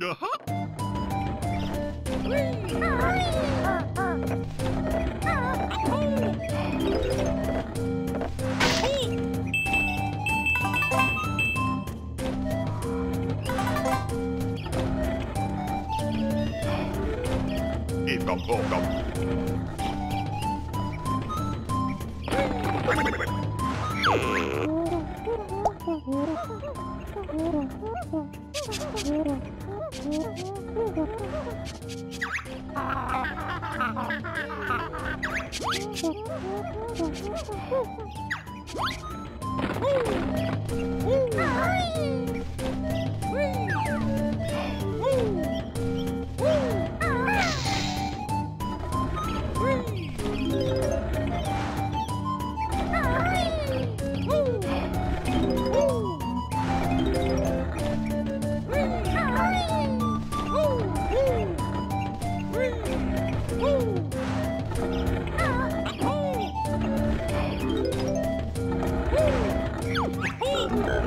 Uh Ooh! Hey!